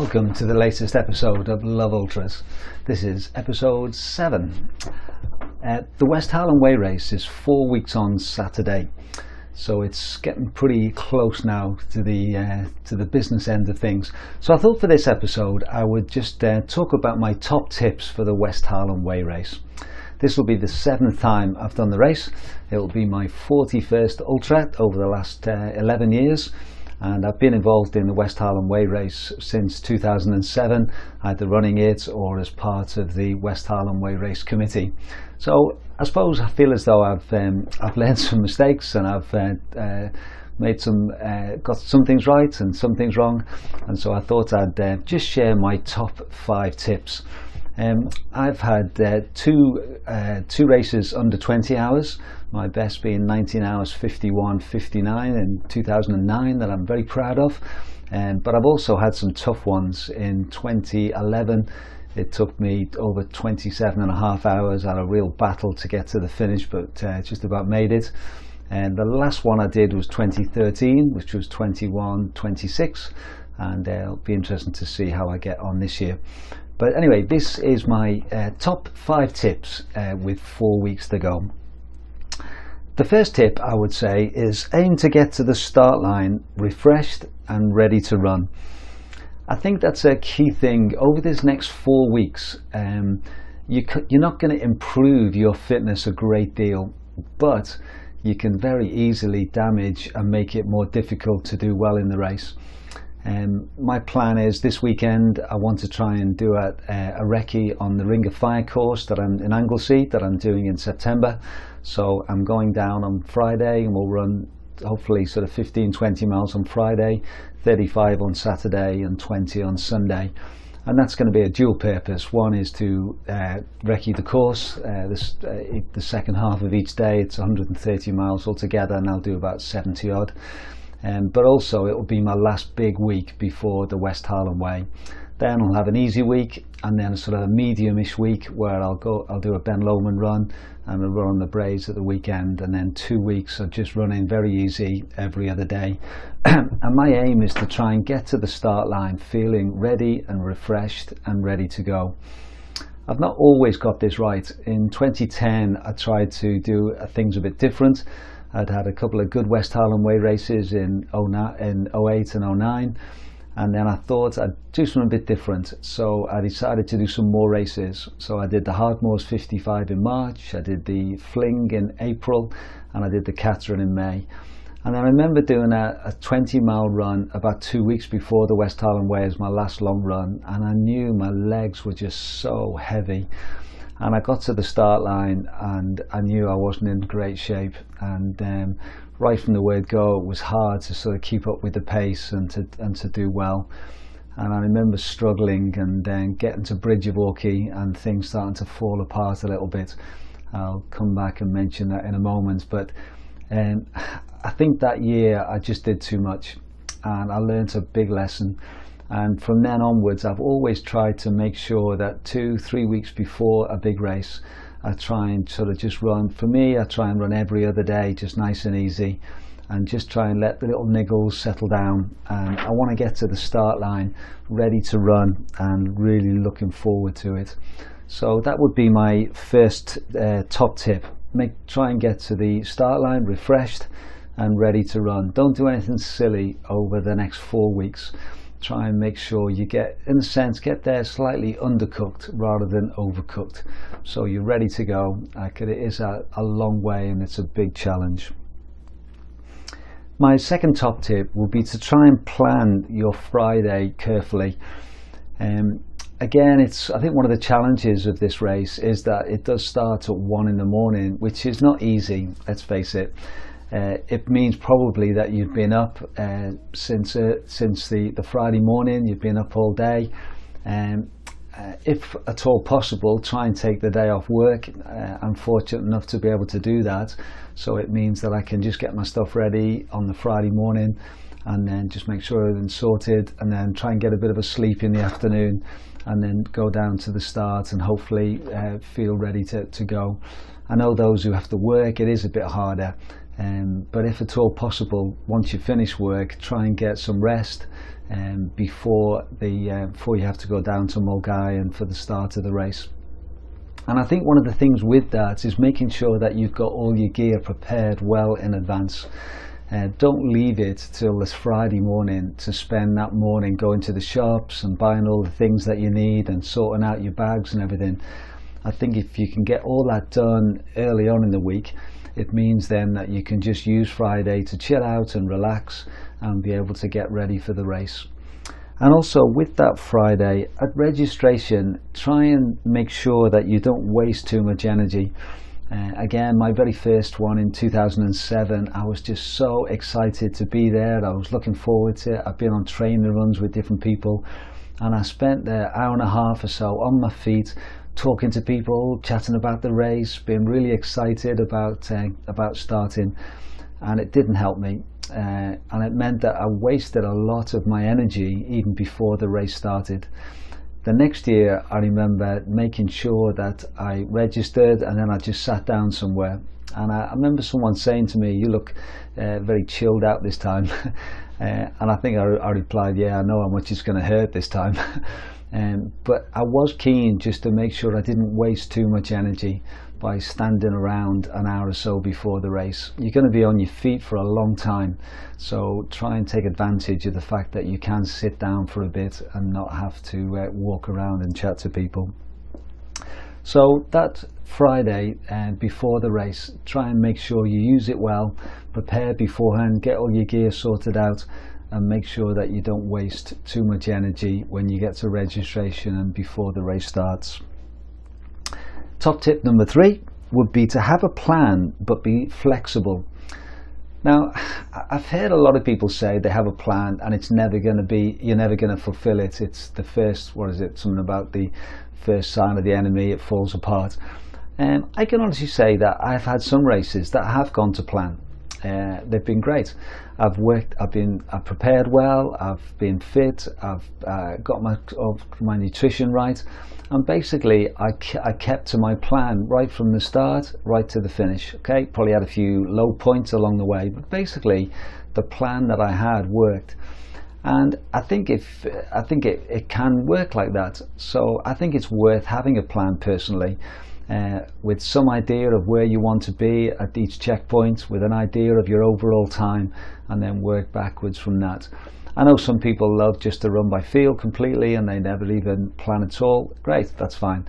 Welcome to the latest episode of Love Ultras. This is episode 7. Uh, the West Highland Way race is four weeks on Saturday, so it's getting pretty close now to the uh, to the business end of things. So I thought for this episode I would just uh, talk about my top tips for the West Highland Way race. This will be the seventh time I've done the race. It will be my 41st ultra over the last uh, 11 years and I've been involved in the West Highland Way race since 2007 either running it or as part of the West Highland Way race committee. So I suppose I feel as though I've um, I've learned some mistakes and I've uh, uh, made some uh, got some things right and some things wrong. And so I thought I'd uh, just share my top five tips. Um, I've had uh, two uh, two races under 20 hours my best being 19 hours 51 59 in 2009 that I'm very proud of. Um, but I've also had some tough ones. In 2011 it took me over 27 and a half hours I had a real battle to get to the finish but uh, just about made it. And the last one I did was 2013 which was 21 26 and uh, it'll be interesting to see how I get on this year. But anyway this is my uh, top five tips uh, with four weeks to go the first tip I would say is aim to get to the start line refreshed and ready to run. I think that's a key thing over this next four weeks. Um, you, you're not going to improve your fitness a great deal, but you can very easily damage and make it more difficult to do well in the race. Um, my plan is this weekend I want to try and do a, a recce on the Ring of Fire course that I'm in Anglesey that I'm doing in September. So I'm going down on Friday and we'll run hopefully sort of 15 20 miles on Friday, 35 on Saturday and 20 on Sunday. And that's going to be a dual purpose. One is to uh, recce the course. Uh, this, uh, the second half of each day, it's 130 miles altogether, and I'll do about 70 odd. Um, but also it will be my last big week before the West Highland Way. Then I'll have an easy week and then a sort of a medium-ish week where I'll go, I'll do a Ben Lomond run and a run on the Braes at the weekend and then two weeks of just running very easy every other day. and my aim is to try and get to the start line feeling ready and refreshed and ready to go. I've not always got this right. In 2010 I tried to do things a bit different I'd had a couple of good West Highland Way races in 08 and 09 and then I thought I'd do something a bit different. So I decided to do some more races. So I did the Hardmoors 55 in March I did the Fling in April and I did the Cateran in May. And I remember doing a, a 20 mile run about two weeks before the West Highland Way as my last long run. And I knew my legs were just so heavy. And I got to the start line and I knew I wasn't in great shape. And um, right from the word go it was hard to sort of keep up with the pace and to and to do well. And I remember struggling and then getting to Bridge of Orchy and things starting to fall apart a little bit. I'll come back and mention that in a moment but um, I think that year I just did too much and I learned a big lesson. And from then onwards I've always tried to make sure that two three weeks before a big race I try and sort of just run for me I try and run every other day just nice and easy and just try and let the little niggles settle down and I want to get to the start line ready to run and really looking forward to it. So that would be my first uh, top tip. Make try and get to the start line refreshed and ready to run. Don't do anything silly over the next four weeks try and make sure you get, in a sense, get there slightly undercooked rather than overcooked. So you're ready to go. It is a, a long way and it's a big challenge. My second top tip will be to try and plan your Friday carefully. Um, again, it's I think one of the challenges of this race is that it does start at one in the morning, which is not easy. Let's face it. Uh, it means probably that you've been up uh, since uh, since the, the Friday morning, you've been up all day. Um, uh, if at all possible, try and take the day off work. Uh, I'm fortunate enough to be able to do that, so it means that I can just get my stuff ready on the Friday morning and then just make sure everything's sorted and then try and get a bit of a sleep in the afternoon and then go down to the start and hopefully uh, feel ready to, to go. I know those who have to work, it is a bit harder, um, but if at all possible, once you finish work, try and get some rest um, before, the, uh, before you have to go down to Milngavie and for the start of the race. And I think one of the things with that is making sure that you've got all your gear prepared well in advance. Uh, don't leave it till this Friday morning to spend that morning going to the shops and buying all the things that you need and sorting out your bags and everything. I think if you can get all that done early on in the week, it means then that you can just use Friday to chill out and relax and be able to get ready for the race. And also with that Friday at registration, try and make sure that you don't waste too much energy. Uh, again, my very first one in 2007, I was just so excited to be there. I was looking forward to it. I've been on training runs with different people, and I spent the hour and a half or so on my feet, talking to people, chatting about the race, being really excited about uh, about starting, and it didn't help me. Uh, and it meant that I wasted a lot of my energy even before the race started the next year I remember making sure that I registered and then I just sat down somewhere and I, I remember someone saying to me you look uh, very chilled out this time uh, and I think I, I, replied yeah I know how much it's going to hurt this time um, but I was keen just to make sure I didn't waste too much energy by standing around an hour or so before the race. You're going to be on your feet for a long time, so try and take advantage of the fact that you can sit down for a bit and not have to uh, walk around and chat to people. So that Friday uh, before the race, try and make sure you use it well, prepare beforehand, get all your gear sorted out and make sure that you don't waste too much energy when you get to registration and before the race starts. Top tip number three would be to have a plan but be flexible. Now, I've heard a lot of people say they have a plan and it's never going to be, you're never going to fulfill it. It's the first, what is it, something about the first sign of the enemy, it falls apart. Um, I can honestly say that I've had some races that have gone to plan. Uh, they've been great. I've worked, I've been, I've prepared well, I've been fit, I've uh, got my, my nutrition right, and basically I, I kept to my plan right from the start right to the finish okay? Probably had a few low points along the way but basically the plan that I had worked. And I think if I think it, it can work like that. So I think it's worth having a plan personally uh, with some idea of where you want to be at each checkpoint with an idea of your overall time and then work backwards from that I know some people love just to run by feel completely and they never even plan at all. Great, that's fine.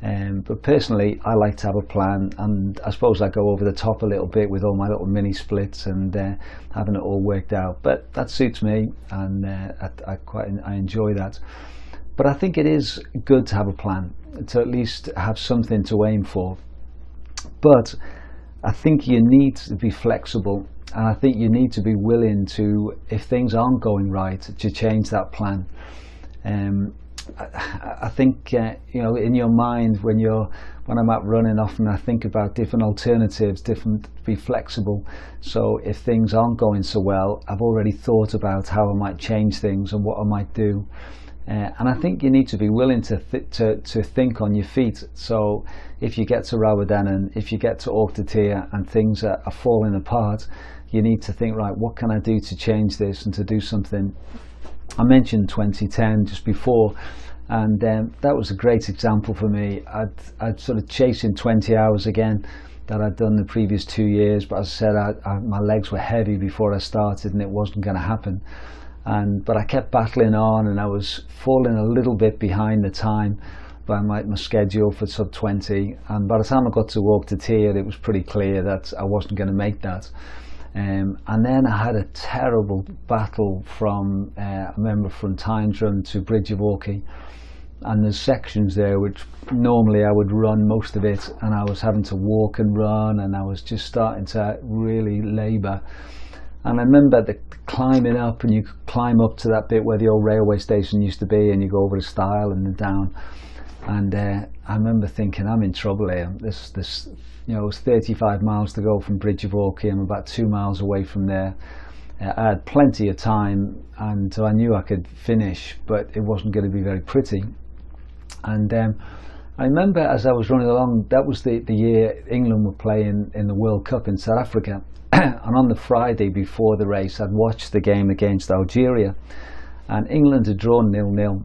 Um, but personally, I like to have a plan, and I suppose I go over the top a little bit with all my little mini splits and uh, having it all worked out. But that suits me, and uh, I, I, quite I enjoy that. But I think it is good to have a plan, to at least have something to aim for. But I think you need to be flexible and I think you need to be willing to, if things aren't going right, to change that plan. Um, I, I, think uh, you know in your mind when you're when I'm out running, often I think about different alternatives, different be flexible. So if things aren't going so well, I've already thought about how I might change things and what I might do. Uh, and I think you need to be willing to, th to to think on your feet. So if you get to Rowardennan, if you get to Auchtertyre and things are, are falling apart, you need to think, right, what can I do to change this and to do something? I mentioned 2010 just before, and um, that was a great example for me. I'd, I'd sort of chasing 20 hours again that I'd done the previous two years, but as I said, I, I, my legs were heavy before I started and it wasn't going to happen. And, but I kept battling on and I was falling a little bit behind the time by my, my schedule for sub 20 and by the time I got to Auchtertyre it was pretty clear that I wasn't going to make that um, and then I had a terrible battle from, uh, I remember from Tyndrum to Bridge of Orchy. And there's sections there which normally I would run most of it, and I was having to walk and run, and I was just starting to really labour. And I remember the climbing up, and you climb up to that bit where the old railway station used to be, and you go over the stile and then down. And uh, I remember thinking, I'm in trouble here. This, this, you know, it was 35 miles to go from Bridge of Orchy. I'm about two miles away from there. Uh, I had plenty of time, and so I knew I could finish, but it wasn't going to be very pretty. And um, I remember as I was running along, that was the, the year England were playing in the World Cup in South Africa. and on the Friday before the race, I'd watched the game against Algeria, and England had drawn nil-nil.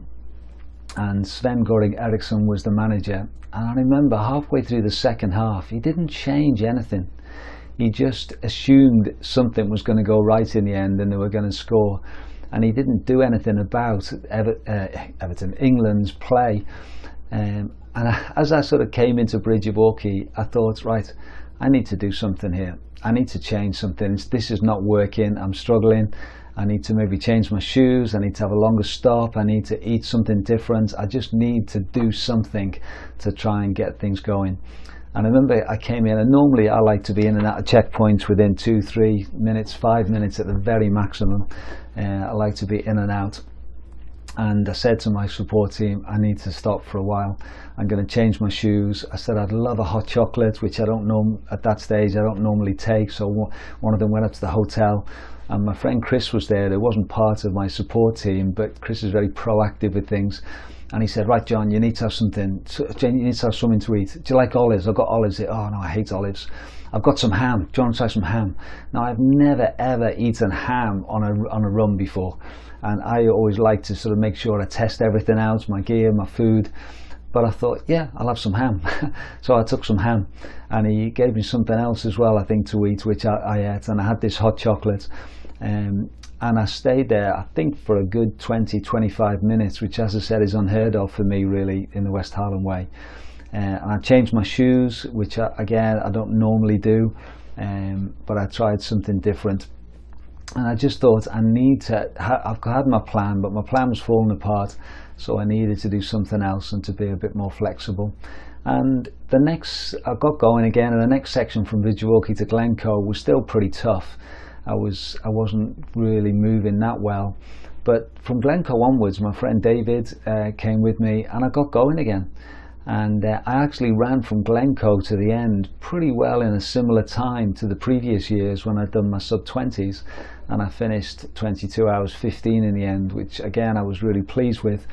And Sven Goran Eriksson was the manager. And I remember halfway through the second half, he didn't change anything. He just assumed something was going to go right in the end and they were going to score. And he didn't do anything about Ever uh, Everton, England's play. Um, and I, as I sort of came into Bridge of Orchy, I thought, right, I need to do something here. I need to change something. This is not working. I'm struggling. I need to maybe change my shoes. I need to have a longer stop. I need to eat something different. I just need to do something to try and get things going. And I remember I came in, and normally I like to be in and out of checkpoints within two, three minutes, five minutes at the very maximum. Uh, I like to be in and out and I said to my support team, I need to stop for a while. I'm going to change my shoes. I said I'd love a hot chocolate, which I don't know at that stage. I don't normally take. So one of them went up to the hotel, and my friend Chris was there. It wasn't part of my support team, but Chris is very proactive with things. And he said, "Right, John, you need to have something. You need to have something to eat. Do you like olives? I've got olives. Oh no, I hate olives. I've got some ham. John, try some ham. Now I've never ever eaten ham on a on a run before." and I always like to sort of make sure I test everything out, my gear, my food. But I thought, yeah, I'll have some ham. so I took some ham, and he gave me something else as well, I think, to eat, which I, I ate, and I had this hot chocolate. Um, and I stayed there, I think, for a good 20, 25 minutes, which, as I said, is unheard of for me, really, in the West Highland way. Uh, and I changed my shoes, which, I, again, I don't normally do, um, but I tried something different and I just thought I need to. I've had my plan, but my plan was falling apart, so I needed to do something else and to be a bit more flexible. And the next, I got going again, and the next section from Bridge to Glencoe was still pretty tough. I was, I wasn't really moving that well, but from Glencoe onwards, my friend David uh, came with me, and I got going again. And uh, I actually ran from Glencoe to the end pretty well in a similar time to the previous years when I'd done my sub 20s and I finished 22 hours 15 in the end which again I was really pleased with.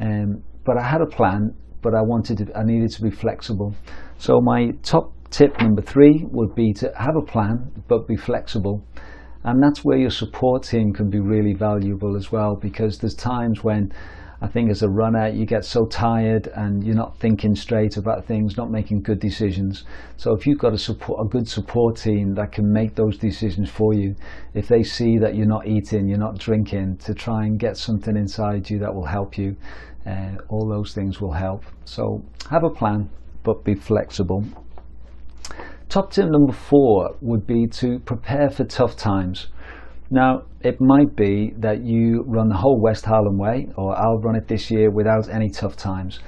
Um, but I had a plan but I wanted to, I needed to be flexible. So my top tip number three would be to have a plan but be flexible and that's where your support team can be really valuable as well because there's times when I think as a runner, you get so tired and you're not thinking straight about things, not making good decisions. So if you've got a support, a good support team that can make those decisions for you, if they see that you're not eating, you're not drinking, to try and get something inside you that will help you, uh, all those things will help. So have a plan, but be flexible. Top tip number four would be to prepare for tough times. Now, it might be that you run the whole West Highland Way, or I'll run it this year without any tough times.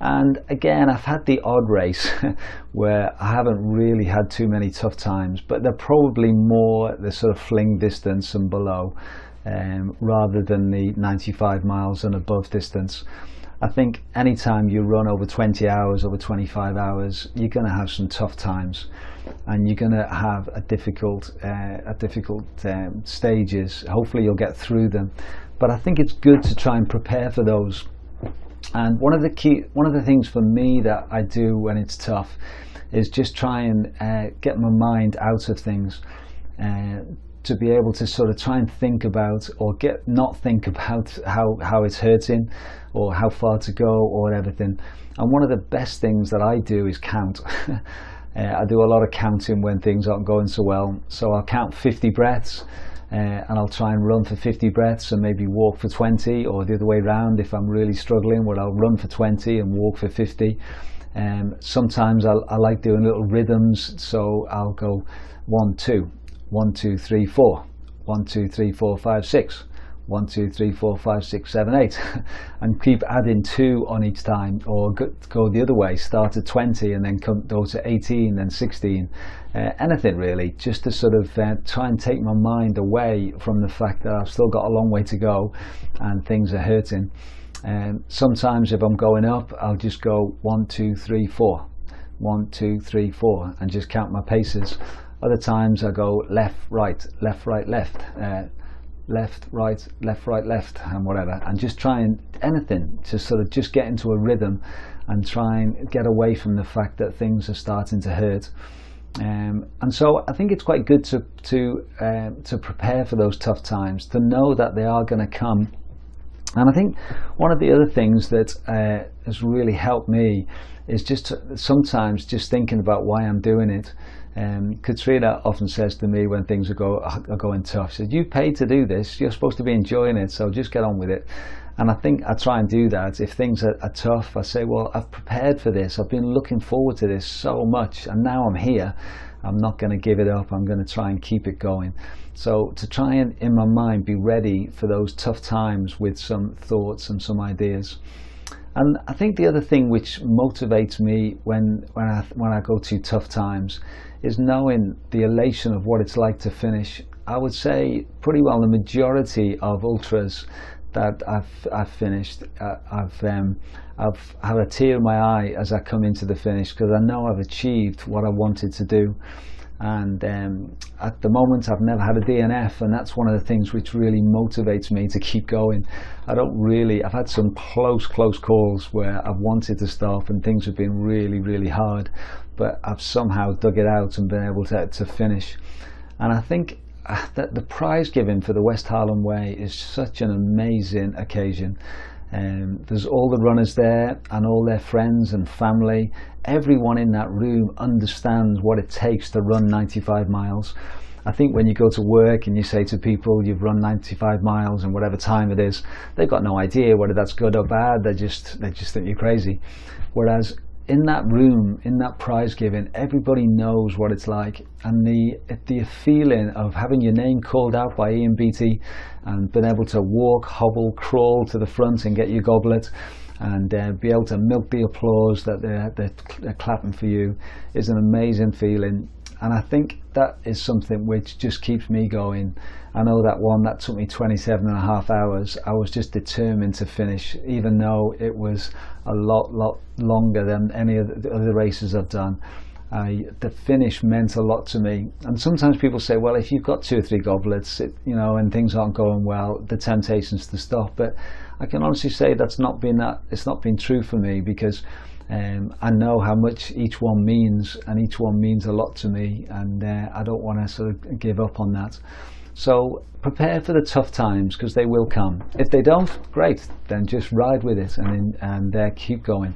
And again, I've had the odd race where I haven't really had too many tough times, but they're probably more at the sort of fling distance and below um, rather than the 95 miles and above distance. I think anytime you run over 20 hours, over 25 hours, you're going to have some tough times and you're going to have a difficult, uh, a difficult um, stages. Hopefully you'll get through them. But I think it's good to try and prepare for those. And one of the key, one of the things for me that I do when it's tough is just try and uh, get my mind out of things. Uh, to be able to sort of try and think about or get not think about how, how it's hurting or how far to go or everything. And one of the best things that I do is count. uh, I do a lot of counting when things aren't going so well. So I'll count 50 breaths uh, and I'll try and run for 50 breaths and maybe walk for 20 or the other way around if I'm really struggling where I'll run for 20 and walk for 50. Um, sometimes I'll, I like doing little rhythms so I'll go one, two, one, two, three, four, one, two, three, four, five, six, one, two, three, four, five, six, seven, eight, and keep adding two on each time, or go, the other way, start at 20 and then come go to 18, then 16, uh, anything really, just to sort of uh, try and take my mind away from the fact that I've still got a long way to go and things are hurting. Um, sometimes if I'm going up, I'll just go one, two, three, four, one, two, three, four, and just count my paces Other times I go left, right, left, right, left, uh, left, right, left, right, left, and whatever, and just try and anything to sort of just get into a rhythm and try and get away from the fact that things are starting to hurt. Um, and so I think it's quite good to to uh, to prepare for those tough times, to know that they are going to come. And I think one of the other things that uh, has really helped me is just to, sometimes just thinking about why I'm doing it. Um, Katrina often says to me when things are, go, are going tough, she said, "You paid to do this. You're supposed to be enjoying it, so just get on with it." And I think I try and do that. If things are, are, tough, I say, well, I've prepared for this. I've been looking forward to this so much, and now I'm here. I'm not going to give it up. I'm going to try and keep it going. So to try and, in my mind, be ready for those tough times with some thoughts and some ideas. And I think the other thing which motivates me when when I when I go to tough times is knowing the elation of what it's like to finish. I would say pretty well the majority of ultras that I've I've finished. Uh, I've um, I've had a tear in my eye as I come into the finish because I know I've achieved what I wanted to do. And um, at the moment, I've never had a DNF, and that's one of the things which really motivates me to keep going. I don't really. I've had some close, close calls where I've wanted to stop, and things have been really, really hard, but I've somehow dug it out and been able to to finish. And I think uh, that the prize giving for the West Highland Way is such an amazing occasion. Um, there's all the runners there and all their friends and family. Everyone in that room understands what it takes to run 95 miles. I think when you go to work and you say to people you've run 95 miles and whatever time it is, they've got no idea whether that's good or bad. They just they just think you're crazy. Whereas in that room, in that prize giving, everybody knows what it's like, and the the feeling of having your name called out by Ian Beattie, and being able to walk, hobble, crawl to the front and get your goblet, and uh, be able to milk the applause that they're, they're, they're clapping for you, is an amazing feeling. And I think that is something which just keeps me going. I know that one that took me 27 and a half hours. I was just determined to finish, even though it was a lot, lot longer than any of the other races I've done. Uh, the finish meant a lot to me. And sometimes people say, well, if you've got two or three goblets, it, you know, and things aren't going well, the temptation's to stop. But I can honestly say that's not been that. It's not been true for me because um, I know how much each one means, and each one means a lot to me, and uh, I don't want to sort of give up on that. So prepare for the tough times because they will come. If they don't, great, then just ride with it and and uh, keep going.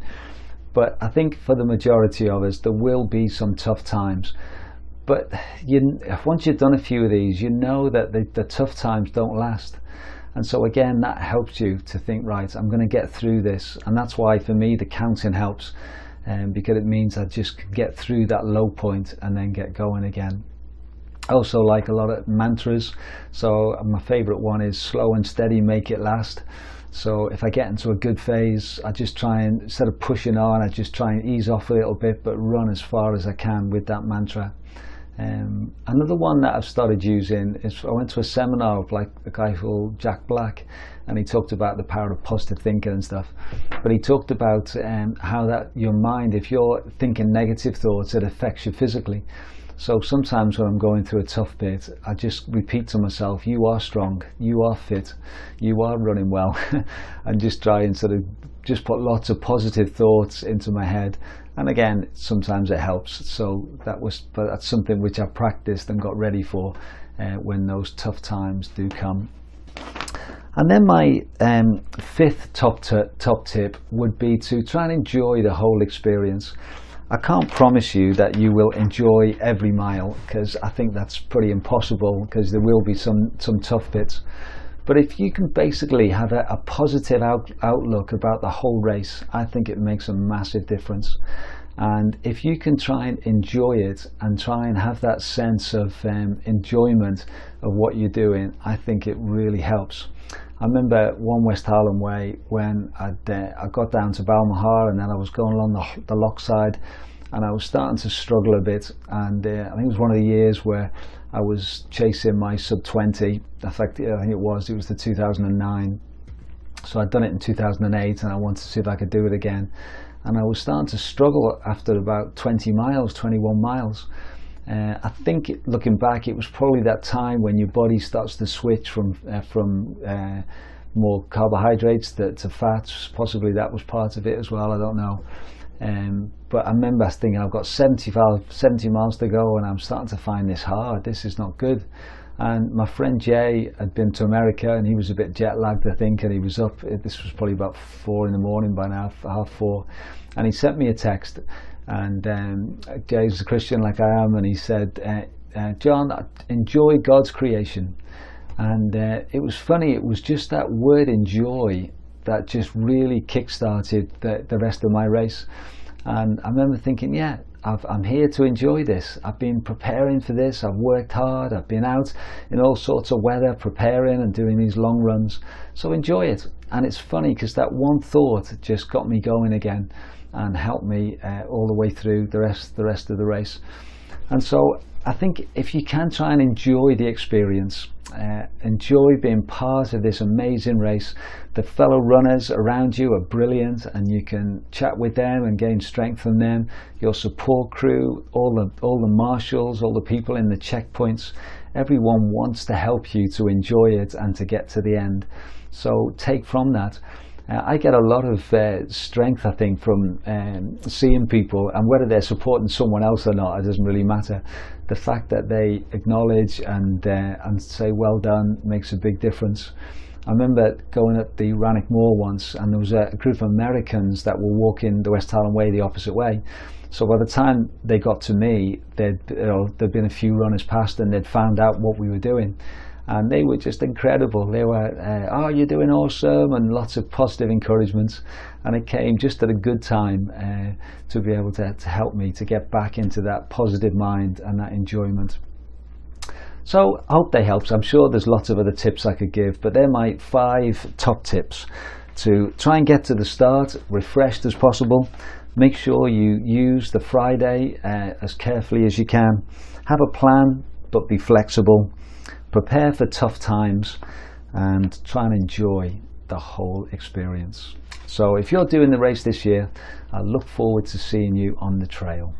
But I think for the majority of us, there will be some tough times. But you, once you've done a few of these, you know that the, the tough times don't last. And so again, that helps you to think, right, I'm going to get through this. And that's why for me, the counting helps um, because it means I just get through that low point and then get going again. I also like a lot of mantras. So my favorite one is slow and steady, make it last. So if I get into a good phase, I just try and, instead of pushing on, I just try and ease off a little bit, but run as far as I can with that mantra. Um, another one that I've started using is I went to a seminar of like a guy called Jack Black, and he talked about the power of positive thinking and stuff. But he talked about um, how that your mind, if you're thinking negative thoughts, it affects you physically. So sometimes when I'm going through a tough bit, I just repeat to myself, "You are strong, you are fit, you are running well," and just try and sort of just put lots of positive thoughts into my head and again sometimes it helps. So that was but that's something which I practiced and got ready for uh, when those tough times do come. And then my um, fifth top, top tip would be to try and enjoy the whole experience. I can't promise you that you will enjoy every mile because I think that's pretty impossible because there will be some some tough bits but if you can basically have a, a positive out, outlook about the whole race, I think it makes a massive difference. And if you can try and enjoy it and try and have that sense of um, enjoyment of what you're doing, I think it really helps. I remember one West Highland way when I'd, uh, I got down to Balmaha and then I was going along the, the lock side and I was starting to struggle a bit. And uh, I think it was one of the years where I was chasing my sub 20. In fact, I think it was, it was the 2009. So I'd done it in 2008 and I wanted to see if I could do it again. And I was starting to struggle after about 20 miles, 21 miles. Uh, I think looking back, it was probably that time when your body starts to switch from uh, from uh, more carbohydrates to, to, fats. Possibly that was part of it as well. I don't know. Um, but I remember thinking I've got 75, 70 miles to go, and I'm starting to find this hard. This is not good. And my friend Jay had been to America, and he was a bit jet lagged, I think, and he was up. This was probably about four in the morning by now, half four, and he sent me a text and um, Jay's a Christian like I am, and he said, uh, uh, "John, enjoy God's creation." And uh, it was funny. It was just that word "enjoy" that just really kick-started the, the rest of my race. And I remember thinking, "Yeah, i am here to enjoy this. I've been preparing for this. I've worked hard. I've been out in all sorts of weather, preparing and doing these long runs. So enjoy it." And it's funny because that one thought just got me going again and helped me uh, all the way through the rest the rest of the race. And so I think if you can try and enjoy the experience, uh, enjoy being part of this amazing race. The fellow runners around you are brilliant, and you can chat with them and gain strength from them. Your support crew, all the all the marshals, all the people in the checkpoints, everyone wants to help you to enjoy it and to get to the end. So take from that uh, I get a lot of uh, strength, I think, from um, seeing people, and whether they're supporting someone else or not, it doesn't really matter. The fact that they acknowledge and uh, and say "well done" makes a big difference. I remember going up the Rannoch Moor once, and there was a group of Americans that were walking the West Highland Way the opposite way. So by the time they got to me, there'd, you know, there'd been a few runners past, and they'd found out what we were doing and they were just incredible. They were, uh, oh, you're doing awesome, and lots of positive encouragements. And it came just at a good time uh, to be able to, to help me to get back into that positive mind and that enjoyment. So I hope that helps. I'm sure there's lots of other tips I could give, but they're my five top tips to try and get to the start refreshed as possible. Make sure you use the Friday uh, as carefully as you can. Have a plan, but be flexible prepare for tough times and try and enjoy the whole experience. So if you're doing the race this year, I look forward to seeing you on the trail.